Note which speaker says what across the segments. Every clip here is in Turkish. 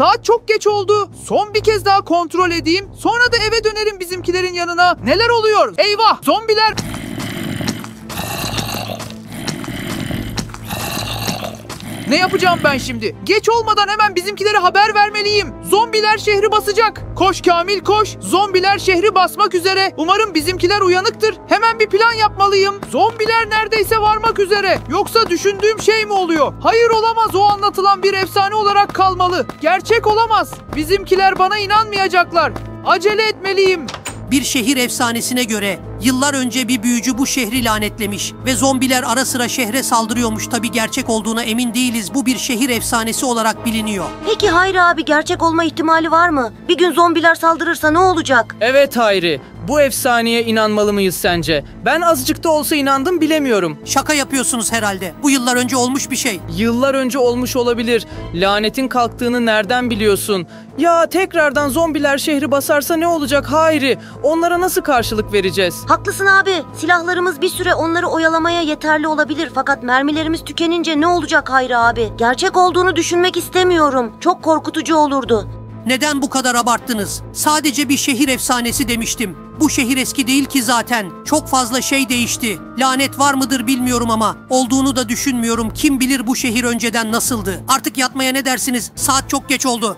Speaker 1: Saat çok geç oldu. Son bir kez daha kontrol edeyim. Sonra da eve dönerim bizimkilerin yanına. Neler oluyor? Eyvah! Zombiler... Ne yapacağım ben şimdi? Geç olmadan hemen bizimkilere haber vermeliyim. Zombiler şehri basacak. Koş Kamil koş. Zombiler şehri basmak üzere. Umarım bizimkiler uyanıktır. Hemen bir plan yapmalıyım. Zombiler neredeyse varmak üzere. Yoksa düşündüğüm şey mi oluyor? Hayır olamaz o anlatılan bir efsane olarak kalmalı. Gerçek olamaz. Bizimkiler bana inanmayacaklar. Acele etmeliyim.
Speaker 2: Bir şehir efsanesine göre yıllar önce bir büyücü bu şehri lanetlemiş ve zombiler ara sıra şehre saldırıyormuş. Tabi gerçek olduğuna emin değiliz. Bu bir şehir efsanesi olarak biliniyor.
Speaker 3: Peki Hayri abi gerçek olma ihtimali var mı? Bir gün zombiler saldırırsa ne olacak?
Speaker 4: Evet Hayri, bu efsaneye inanmalı mıyız sence? Ben azıcık da olsa inandım bilemiyorum.
Speaker 2: Şaka yapıyorsunuz herhalde. Bu yıllar önce olmuş bir şey.
Speaker 4: Yıllar önce olmuş olabilir. Lanetin kalktığını nereden biliyorsun? Ya tekrardan zombiler şehri basarsa ne olacak Hayri? Onlara nasıl karşılık vereceğiz?
Speaker 3: Haklısın abi. Silahlarımız bir süre onları oyalamaya yeterli olabilir. Fakat mermilerimiz tükenince ne olacak Hayri abi? Gerçek olduğunu düşünmek istemiyorum. Çok korkutucu olurdu.
Speaker 2: Neden bu kadar abarttınız? Sadece bir şehir efsanesi demiştim. Bu şehir eski değil ki zaten. Çok fazla şey değişti. Lanet var mıdır bilmiyorum ama olduğunu da düşünmüyorum. Kim bilir bu şehir önceden nasıldı? Artık yatmaya ne dersiniz? Saat çok geç oldu.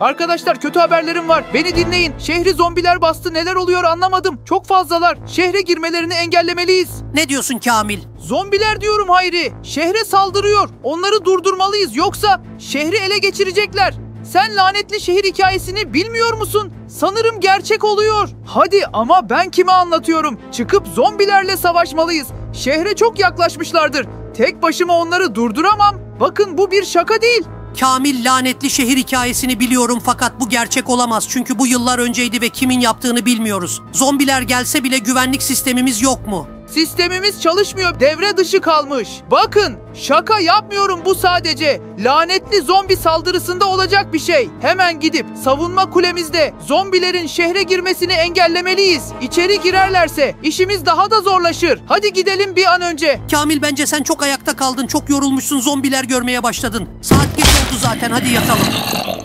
Speaker 1: Arkadaşlar kötü haberlerim var. Beni dinleyin. Şehri zombiler bastı. Neler oluyor anlamadım. Çok fazlalar. Şehre girmelerini engellemeliyiz.
Speaker 2: Ne diyorsun Kamil?
Speaker 1: Zombiler diyorum Hayri. Şehre saldırıyor. Onları durdurmalıyız. Yoksa şehri ele geçirecekler. Sen lanetli şehir hikayesini bilmiyor musun? Sanırım gerçek oluyor. Hadi ama ben kime anlatıyorum? Çıkıp zombilerle savaşmalıyız. Şehre çok yaklaşmışlardır. Tek başıma onları durduramam. Bakın bu bir şaka değil.
Speaker 2: Kamil lanetli şehir hikayesini biliyorum fakat bu gerçek olamaz. Çünkü bu yıllar önceydi ve kimin yaptığını bilmiyoruz. Zombiler gelse bile güvenlik sistemimiz yok mu?
Speaker 1: Sistemimiz çalışmıyor. Devre dışı kalmış. Bakın şaka yapmıyorum bu sadece. Lanetli zombi saldırısında olacak bir şey. Hemen gidip savunma kulemizde zombilerin şehre girmesini engellemeliyiz. İçeri girerlerse işimiz daha da zorlaşır. Hadi gidelim bir an önce.
Speaker 2: Kamil bence sen çok ayakta kaldın. Çok yorulmuşsun. Zombiler görmeye başladın. Saat geç oldu zaten. Hadi yatalım.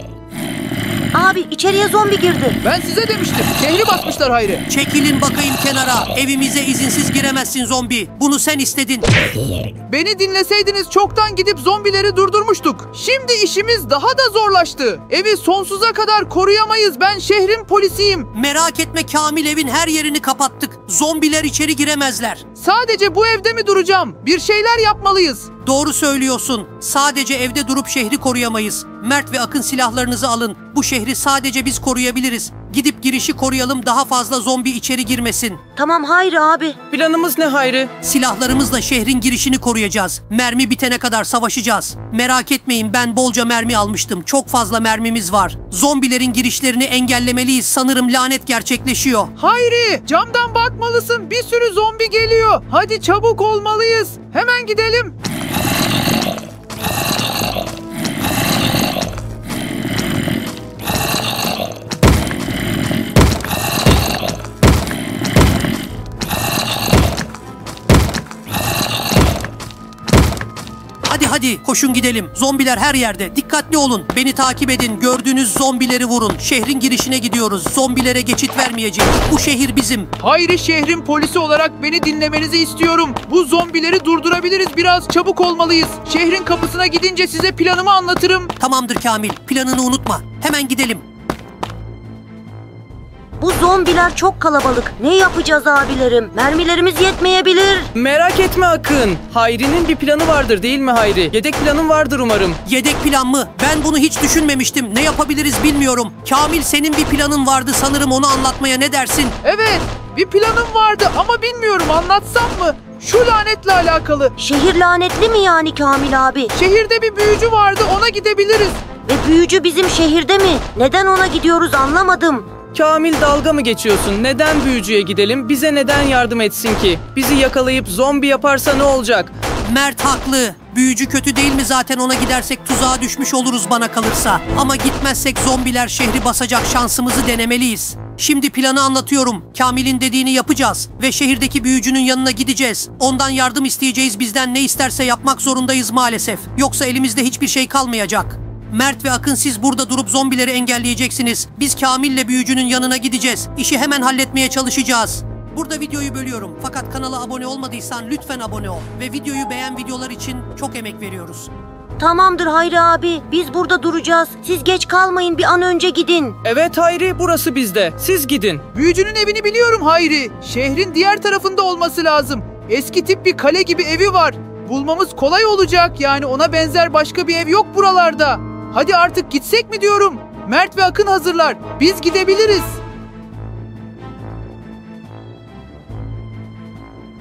Speaker 3: Abi içeriye zombi girdi.
Speaker 1: Ben size demiştim. Şehri basmışlar Hayri.
Speaker 2: Çekilin bakayım kenara. Evimize izinsiz giremezsin zombi. Bunu sen istedin.
Speaker 1: Beni dinleseydiniz çoktan gidip zombileri durdurmuştuk. Şimdi işimiz daha da zorlaştı. Evi sonsuza kadar koruyamayız. Ben şehrin polisiyim.
Speaker 2: Merak etme Kamil evin her yerini kapattık. Zombiler içeri giremezler.
Speaker 1: Sadece bu evde mi duracağım? Bir şeyler yapmalıyız.
Speaker 2: Doğru söylüyorsun. Sadece evde durup şehri koruyamayız. Mert ve Akın silahlarınızı alın. Bu şehri sadece biz koruyabiliriz. Gidip girişi koruyalım daha fazla zombi içeri girmesin.
Speaker 3: Tamam Hayri abi.
Speaker 4: Planımız ne Hayri?
Speaker 2: Silahlarımızla şehrin girişini koruyacağız. Mermi bitene kadar savaşacağız. Merak etmeyin ben bolca mermi almıştım. Çok fazla mermimiz var. Zombilerin girişlerini engellemeliyiz. Sanırım lanet gerçekleşiyor.
Speaker 1: Hayri camdan bakmalısın. Bir sürü zombi geliyor. Hadi çabuk olmalıyız. Hemen gidelim.
Speaker 2: Hadi koşun gidelim. Zombiler her yerde. Dikkatli olun. Beni takip edin. Gördüğünüz zombileri vurun. Şehrin girişine gidiyoruz. Zombilere geçit vermeyeceğiz. Bu şehir bizim.
Speaker 1: Hayri şehrin polisi olarak beni dinlemenizi istiyorum. Bu zombileri durdurabiliriz. Biraz çabuk olmalıyız. Şehrin kapısına gidince size planımı anlatırım.
Speaker 2: Tamamdır Kamil. Planını unutma. Hemen gidelim.
Speaker 3: Bu zombiler çok kalabalık. Ne yapacağız abilerim? Mermilerimiz yetmeyebilir.
Speaker 4: Merak etme Akın. Hayri'nin bir planı vardır değil mi Hayri? Yedek planın vardır umarım.
Speaker 2: Yedek plan mı? Ben bunu hiç düşünmemiştim. Ne yapabiliriz bilmiyorum. Kamil senin bir planın vardı sanırım onu anlatmaya ne dersin?
Speaker 1: Evet bir planım vardı ama bilmiyorum anlatsam mı? Şu lanetle alakalı.
Speaker 3: Şehir lanetli mi yani Kamil abi?
Speaker 1: Şehirde bir büyücü vardı ona gidebiliriz.
Speaker 3: Ve büyücü bizim şehirde mi? Neden ona gidiyoruz anlamadım.
Speaker 4: Kamil dalga mı geçiyorsun? Neden büyücüye gidelim? Bize neden yardım etsin ki? Bizi yakalayıp zombi yaparsa ne olacak?
Speaker 2: Mert haklı. Büyücü kötü değil mi zaten ona gidersek tuzağa düşmüş oluruz bana kalırsa. Ama gitmezsek zombiler şehri basacak şansımızı denemeliyiz. Şimdi planı anlatıyorum. Kamil'in dediğini yapacağız ve şehirdeki büyücünün yanına gideceğiz. Ondan yardım isteyeceğiz bizden ne isterse yapmak zorundayız maalesef. Yoksa elimizde hiçbir şey kalmayacak. Mert ve Akın siz burada durup zombileri engelleyeceksiniz. Biz Kamil'le büyücünün yanına gideceğiz. İşi hemen halletmeye çalışacağız. Burada videoyu bölüyorum. Fakat kanala abone olmadıysan lütfen abone ol. Ve videoyu beğen videolar için çok emek veriyoruz.
Speaker 3: Tamamdır Hayri abi. Biz burada duracağız. Siz geç kalmayın bir an önce gidin.
Speaker 4: Evet Hayri burası bizde. Siz gidin.
Speaker 1: Büyücünün evini biliyorum Hayri. Şehrin diğer tarafında olması lazım. Eski tip bir kale gibi evi var. Bulmamız kolay olacak yani ona benzer başka bir ev yok buralarda. Hadi artık gitsek mi diyorum. Mert ve Akın hazırlar. Biz gidebiliriz.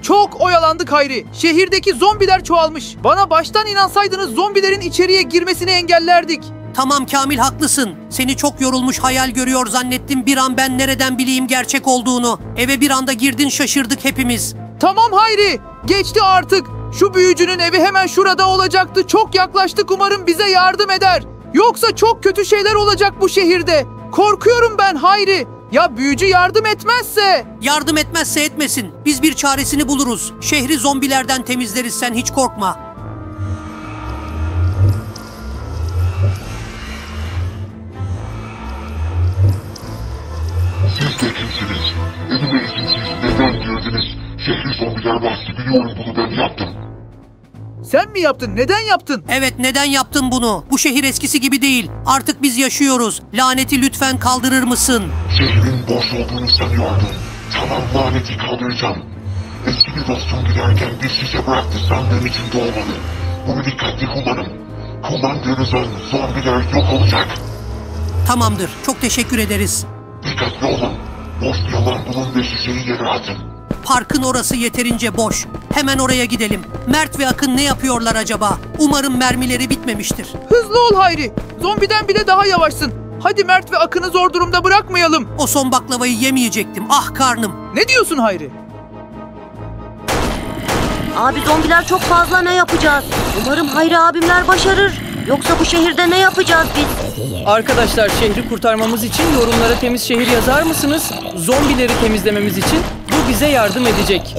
Speaker 1: Çok oyalandık Hayri. Şehirdeki zombiler çoğalmış. Bana baştan inansaydınız zombilerin içeriye girmesini engellerdik.
Speaker 2: Tamam Kamil haklısın. Seni çok yorulmuş hayal görüyor zannettim. Bir an ben nereden bileyim gerçek olduğunu. Eve bir anda girdin şaşırdık hepimiz.
Speaker 1: Tamam Hayri. Geçti artık. Şu büyücünün evi hemen şurada olacaktı. Çok yaklaştık umarım bize yardım eder. Yoksa çok kötü şeyler olacak bu şehirde. Korkuyorum ben Hayri. Ya büyücü yardım etmezse?
Speaker 2: Yardım etmezse etmesin. Biz bir çaresini buluruz. Şehri zombilerden temizleriz sen hiç korkma.
Speaker 5: Siz de kimsiniz? Evime izinsiz neden girdiniz? Şehri zombiler bastı biliyorum bunu ben yaptım.
Speaker 1: Sen mi yaptın? Neden yaptın?
Speaker 2: Evet neden yaptın bunu? Bu şehir eskisi gibi değil. Artık biz yaşıyoruz. Laneti lütfen kaldırır mısın?
Speaker 5: Şehrin boş olduğunu sanıyordum. Tamam laneti kaldıracağım. Eski bir dostum giderken bir şişe bıraktı sandığım içinde olmalı. Bunu dikkatli kullanın. Kullandığınız an zombiler yok olacak.
Speaker 2: Tamamdır. Çok teşekkür ederiz.
Speaker 5: Dikkatli olun. Boş bir alan bulun ve şişeyi yere atın.
Speaker 2: Parkın orası yeterince boş. Hemen oraya gidelim. Mert ve Akın ne yapıyorlar acaba? Umarım mermileri bitmemiştir.
Speaker 1: Hızlı ol Hayri. Zombiden bile daha yavaşsın. Hadi Mert ve Akın'ı zor durumda bırakmayalım.
Speaker 2: O son baklavayı yemeyecektim. Ah karnım.
Speaker 1: Ne diyorsun Hayri?
Speaker 3: Abi zombiler çok fazla ne yapacağız? Umarım Hayri abimler başarır. Yoksa bu şehirde ne yapacağız biz?
Speaker 4: Arkadaşlar şehri kurtarmamız için yorumlara temiz şehir yazar mısınız? Zombileri temizlememiz için bu bize yardım edecek.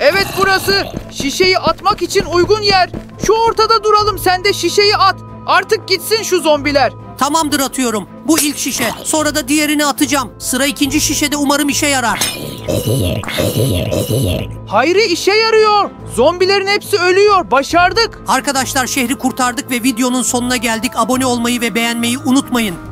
Speaker 1: Evet burası. Şişeyi atmak için uygun yer. Şu ortada duralım sen de şişeyi at. Artık gitsin şu zombiler.
Speaker 2: Tamamdır atıyorum. Bu ilk şişe. Sonra da diğerini atacağım. Sıra ikinci şişede umarım işe yarar.
Speaker 1: Hayri işe yarıyor. Zombilerin hepsi ölüyor. Başardık.
Speaker 2: Arkadaşlar şehri kurtardık ve videonun sonuna geldik. Abone olmayı ve beğenmeyi unutmayın.